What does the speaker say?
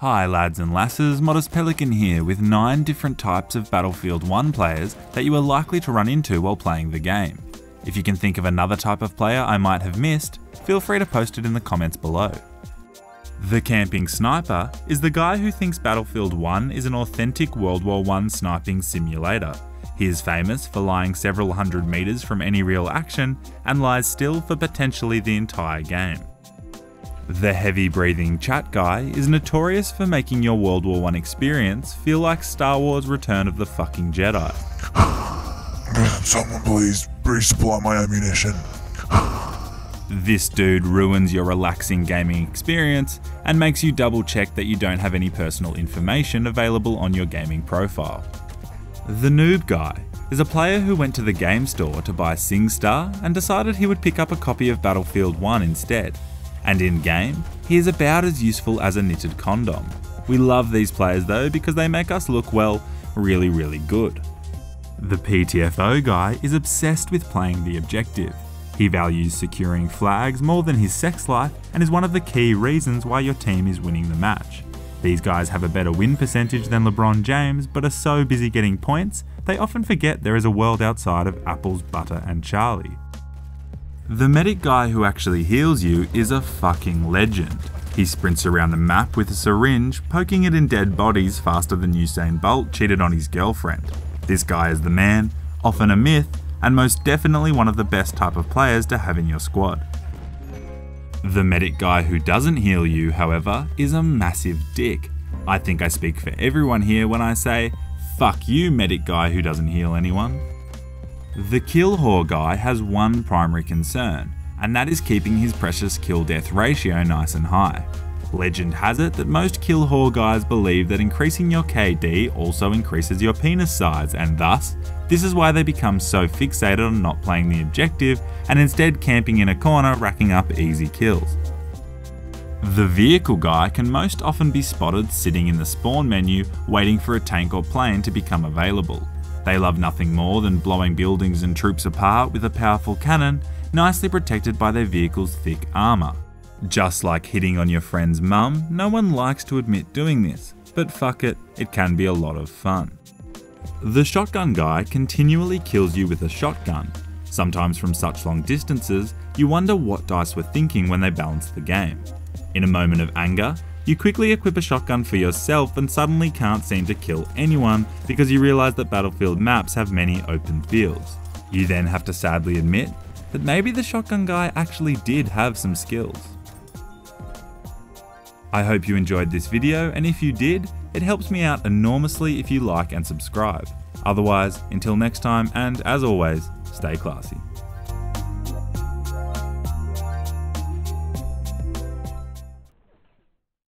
Hi lads and lasses, Modest Pelican here with 9 different types of Battlefield 1 players that you are likely to run into while playing the game. If you can think of another type of player I might have missed, feel free to post it in the comments below. The Camping Sniper is the guy who thinks Battlefield 1 is an authentic World War I sniping simulator. He is famous for lying several hundred metres from any real action and lies still for potentially the entire game. The heavy breathing chat guy is notorious for making your World War I experience feel like Star Wars Return of the fucking Jedi. Someone please resupply my ammunition. This dude ruins your relaxing gaming experience and makes you double check that you don't have any personal information available on your gaming profile. The Noob Guy is a player who went to the game store to buy SingStar and decided he would pick up a copy of Battlefield 1 instead and in game, he is about as useful as a knitted condom. We love these players though because they make us look, well, really, really good. The PTFO guy is obsessed with playing the objective. He values securing flags more than his sex life and is one of the key reasons why your team is winning the match. These guys have a better win percentage than LeBron James, but are so busy getting points, they often forget there is a world outside of apples, butter, and Charlie. The medic guy who actually heals you is a fucking legend. He sprints around the map with a syringe, poking it in dead bodies faster than Usain Bolt cheated on his girlfriend. This guy is the man, often a myth, and most definitely one of the best type of players to have in your squad. The medic guy who doesn't heal you, however, is a massive dick. I think I speak for everyone here when I say, fuck you medic guy who doesn't heal anyone. The kill whore guy has one primary concern, and that is keeping his precious kill death ratio nice and high. Legend has it that most kill whore guys believe that increasing your KD also increases your penis size, and thus, this is why they become so fixated on not playing the objective and instead camping in a corner racking up easy kills. The vehicle guy can most often be spotted sitting in the spawn menu waiting for a tank or plane to become available. They love nothing more than blowing buildings and troops apart with a powerful cannon, nicely protected by their vehicle's thick armour. Just like hitting on your friend's mum, no one likes to admit doing this, but fuck it, it can be a lot of fun. The shotgun guy continually kills you with a shotgun. Sometimes from such long distances, you wonder what DICE were thinking when they balanced the game. In a moment of anger, you quickly equip a shotgun for yourself and suddenly can't seem to kill anyone because you realise that Battlefield maps have many open fields. You then have to sadly admit that maybe the shotgun guy actually did have some skills. I hope you enjoyed this video and if you did, it helps me out enormously if you like and subscribe. Otherwise, until next time and as always, stay classy.